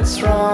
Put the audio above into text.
what's wrong.